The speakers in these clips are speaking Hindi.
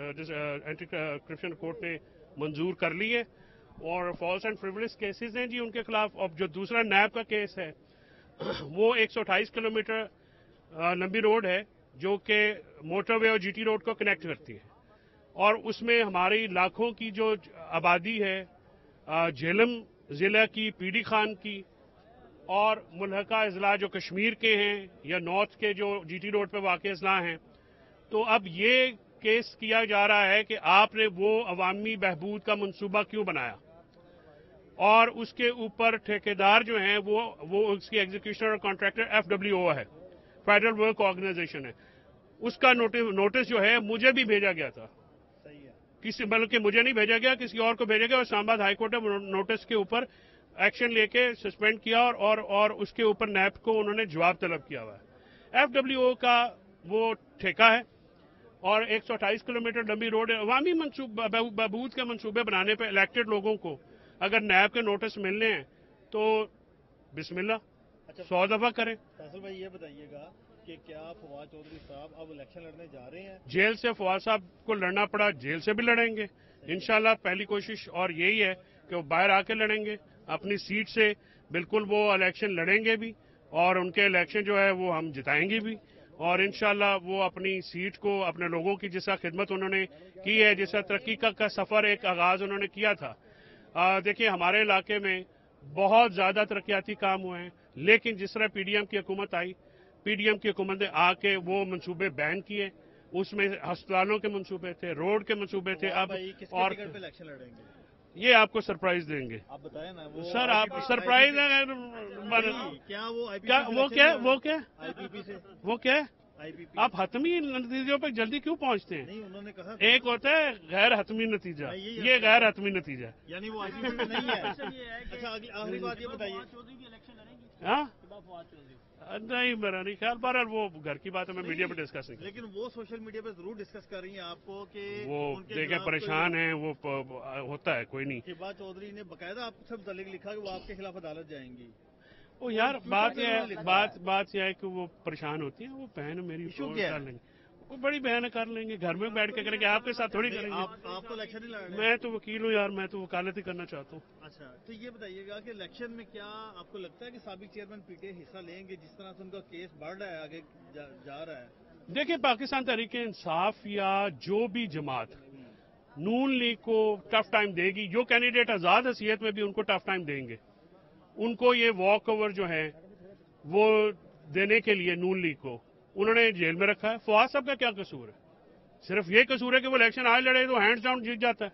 एंटी करप्शन कोर्ट ने मंजूर कर ली है और फॉल्स एंड फ्रिवलिस केसेस हैं जी उनके खिलाफ। और जो दूसरा नैब का केस है, वो 128 किलोमीटर लंबी रोड है जो कि मोटरवे और जीटी रोड को कनेक्ट करती है। और उसमें हमारी लाखों की जो आबादी है झेलम ज़िला की, पीडी खान की और मुलहका अजला जो कश्मीर के हैं या नॉर्थ के जो जीटी रोड पर वाक़ अजला हैं तो अब ये केस किया जा रहा है कि आपने वो अवामी बहबूद का मंसूबा क्यों बनाया? और उसके ऊपर ठेकेदार जो हैं वो वो उसकी एग्जीक्यूशन और कॉन्ट्रैक्टर एफडब्ल्यूओ है फेडरल वर्क ऑर्गेनाइजेशन है। उसका नोटिस नोटिस जो है मुझे भी भेजा गया था। किसी बल्कि मुझे नहीं भेजा गया किसी और को भेजा गया और इस्लामाबाद हाईकोर्ट ने नोटिस के ऊपर एक्शन लेके सस्पेंड किया और और, और उसके ऊपर नैप को उन्होंने जवाब तलब किया हुआ है। एफडब्ल्यूओ का वो ठेका है और 128 किलोमीटर लंबी रोड है। अवामी बहबूद के मंसूबे बनाने पर इलेक्टेड लोगों को अगर नैब के नोटिस मिलने हैं तो बिस्मिल्ला अच्छा। सौ दफ़ा करें। फैसल भाई ये बताइएगा कि क्या फवाद चौधरी साहब अब इलेक्शन लड़ने जा रहे हैं? जेल से फवाद साहब को लड़ना पड़ा जेल से भी लड़ेंगे। इनशाला पहली कोशिश और यही है कि वो बाहर आके लड़ेंगे अपनी सीट से बिल्कुल वो इलेक्शन लड़ेंगे भी और उनके इलेक्शन जो है वो हम जिताएँगे भी। और इनशाला वो अपनी सीट को अपने लोगों की जिस खिदमत उन्होंने की है जिस तरक्की का, का सफ़र एक आगाज़ उन्होंने किया था। देखिए हमारे इलाके में बहुत ज़्यादा तरक्याती काम हुए हैं लेकिन जिस तरह पीडीएम की हुकूमत आई पीडीएम की हुकूमत ने आके वो मंसूबे बैन किए। उसमें अस्पतालों के मंसूबे थे रोड के मंसूबे थे अब और ये आपको सरप्राइज़ देंगे। आप बताए ना वो सर आप सरप्राइज़ क्या वो क्या वो क्या वो क्या? आईपीपी से। वो क्या? आप हतमी नतीजों पर जल्दी क्यों पहुँचते हैं? नहीं उन्होंने कहा एक होता है गैर हतमी नतीजा। ये गैर हतमी नतीजा। यानी वो आईपीपी में नहीं है। अच्छा आखिरी बात ये बताइए। हाँ? नहीं मेरा नहीं ख्याल बार वो घर की बात है मैं मीडिया पर डिस्कस नहीं लेकिन वो सोशल मीडिया पर ज़रूर डिस्कस कर रही हैं आपको कि वो देखे परेशान है वो होता है कोई नहीं। शिवा चौधरी ने बकायदा आप सब दलिक लिखा कि वो आपके खिलाफ अदालत जाएँगी। वो यार बात यह है बात बात यह है कि वो परेशान होती है वो बहन मेरी क्या लेंगे वो बड़ी बहन कर लेंगे घर में बैठ के करेंगे आपके साथ थोड़ी करेंगे। आप, आप तो इलेक्शन ही। लड़ मैं तो वकील हूँ यार मैं तो वकालत ही करना चाहता हूँ। अच्छा तो ये बताइएगा कि इलेक्शन में क्या आपको लगता है कि सबक चेयरमैन पीटे हिस्सा लेंगे जिस तरह से उनका केस बढ़ रहा है आगे जा, जा रहा है? देखिए पाकिस्तान तहरीक इंसाफ या जो भी जमात नून लीग को टफ टाइम देगी। जो कैंडिडेट आज़ाद हैसियत में भी उनको टफ टाइम देंगे। उनको ये वॉक ओवर जो है वो देने के लिए नून लीग को। उन्होंने जेल में रखा है। फवाद साहब का क्या कसूर है? सिर्फ़ ये कसूर है कि वो इलेक्शन आज लड़े तो हैंड्स डाउन जीत जाता है।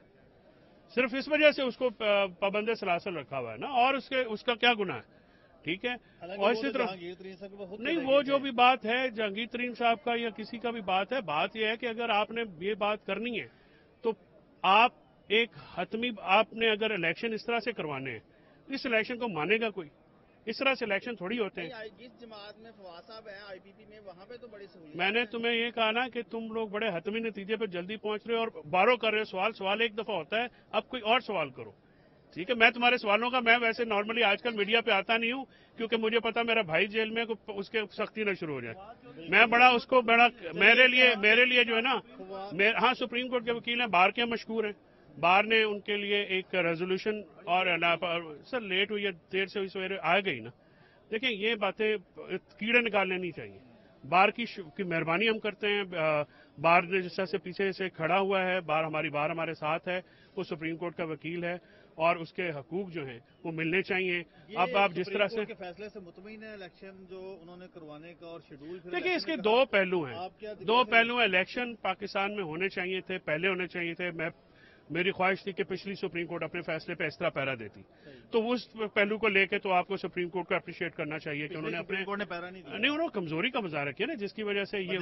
सिर्फ़ इस वजह से उसको पाबंद सलासल रखा हुआ है ना और उसके उसका क्या गुना है? ठीक है? और इसी तरह नहीं वो जो भी बात है जहांगीर तरीन साहब का या किसी का भी बात है बात यह है कि अगर आपने ये बात करनी है तो आप एक हतमी आपने अगर इलेक्शन इस तरह से करवाने हैं इस इलेक्शन को मानेगा कोई? इस तरह से इलेक्शन थोड़ी होते हैं। जिस जमात में फवाद साहब है आईपीपी में वहाँ पे तो बड़ी सहूलियत मैंने तुम्हें ये कहा ना कि तुम लोग बड़े हतमी नतीजे पर जल्दी पहुँच रहे हो और बारो कर रहे हो। सवाल सवाल एक दफ़ा होता है अब कोई और सवाल करो। ठीक है मैं तुम्हारे सवालों का मैं वैसे नॉर्मली आजकल मीडिया पे आता नहीं हूँ क्योंकि मुझे पता मेरा भाई जेल में उसके सख्ती ना शुरू हो जाए। मैं बड़ा उसको बड़ा मेरे लिए मेरे लिए जो है ना हाँ सुप्रीम कोर्ट के वकील हैं बाहर के मशहूर हैं। बार ने उनके लिए एक रेजोल्यूशन और सर लेट हुई है देर से हुई सवेरे आ गई ना। देखिए ये बातें कीड़े निकालने नहीं चाहिए। बार की, की मेहरबानी हम करते हैं। बार ने जिस तरह से पीछे से खड़ा हुआ है बार हमारी बार हमारे साथ है वो सुप्रीम कोर्ट का वकील है और उसके हकूक जो हैं वो मिलने चाहिए। अब आप जिस तरह से फैसले से मुतमिन है इलेक्शन जो उन्होंने करवाने का और शेड्यूल देखिए इसके दो पहलू हैं। दो पहलू इलेक्शन पाकिस्तान में होने चाहिए थे पहले होने चाहिए थे। मैं मेरी ख्वाहिश थी कि पिछली सुप्रीम कोर्ट अपने फैसले पे इस तरह पैरा देती। तो उस पहलू को लेकर तो आपको सुप्रीम कोर्ट को अप्रिशिएट करना चाहिए कि उन्होंने अपने कोर्ट ने पैरा नहीं नहीं उन्होंने कमज़ोरी का मज़ा रखी है ना जिसकी वजह से ये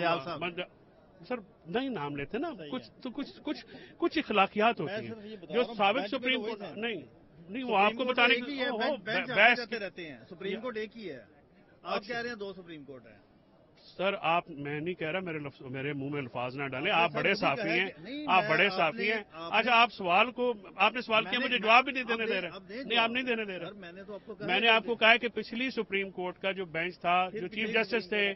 सर नहीं नाम लेते ना कुछ तो कुछ कुछ कुछ इखलाकियात होती है। जो सबक सुप्रीम कोर्ट नहीं नहीं वो आपको बताने की बहस रहते हैं। सुप्रीम कोर्ट एक ही है। आप कह रहे हैं दो सुप्रीम कोर्ट है। सर आप मैं नहीं कह रहा मेरे मेरे मुँह में अल्फाज ना डालें। आप बड़े साफी हैं। आप बड़े साफी हैं। अच्छा आप सवाल को आपने सवाल किया मुझे जवाब भी नहीं देने दे रहे। नहीं आप नहीं देने दे रहे। मैंने तो आपको कहा मैंने आपको कहा कि पिछली सुप्रीम कोर्ट का जो बेंच था जो चीफ जस्टिस थे।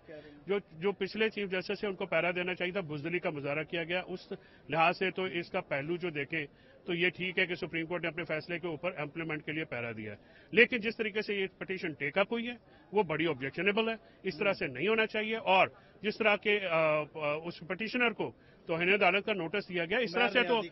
जो जो पिछले चीफ जस्टिस थे उनको पैरा देना चाहिए था। बुजदली का मुजाहरा किया गया। उस लिहाज से तो इसका पहलू जो देखें तो ये ठीक है कि सुप्रीम कोर्ट ने अपने फैसले के ऊपर एम्प्लीमेंट के लिए पैरा दिया है। लेकिन जिस तरीके से ये पटिशन टेकअप हुई है वो बड़ी ऑब्जेक्शनेबल है। इस तरह से नहीं होना चाहिए और जिस तरह के आ, आ, उस पटिशनर को तो अदालत का नोटिस दिया गया। इस तरह से तो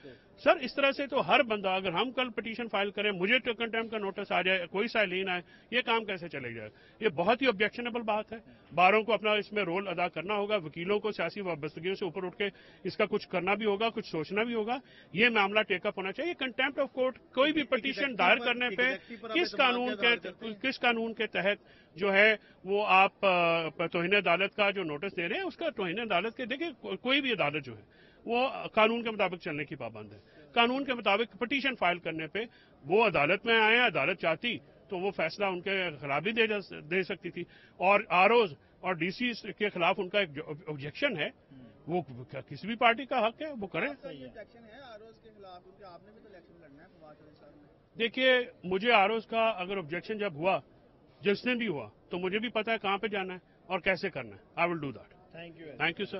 सर इस तरह से तो हर बंदा अगर हम कल पिटीशन फ़ाइल करें मुझे तो कंटेम का नोटिस आ जाए कोई साइलिन आए ये काम कैसे चले जाए? ये बहुत ही ऑब्जेक्शनेबल बात है। बारों को अपना इसमें रोल अदा करना होगा वकीलों को सियासी वाबस्तगियों से ऊपर उठ के इसका कुछ करना भी होगा कुछ सोचना भी होगा। ये मामला टेकअप होना चाहिए। कंटेम्प्ट ऑफ़ कोर्ट कोई भी पिटीशन दायर करने पे पर किस कानून के? किस कानून के तहत जो है वो आप तोहिन अदालत का जो नोटिस दे रहे हैं उसका तोहिन अदालत के देखिए कोई भी अदालत जो है वो कानून के मुताबिक चलने की पाबंद है। कानून के मुताबिक पिटीशन फ़ाइल करने पे वो अदालत में आए अदालत चाहती तो वो फैसला उनके खिलाफ भी दे, दे सकती थी। और आरओज और डीसी के खिलाफ उनका एक ऑब्जेक्शन है। वो किसी भी पार्टी का हक है वो करें। इलेक्शन है आरोज के खिलाफ क्योंकि आपने भी तो है देखिए मुझे आरओज का अगर ऑब्जेक्शन जब हुआ जिसने भी हुआ तो मुझे भी पता है कहाँ पे जाना है और कैसे करना है। I will do that thank you thank you sir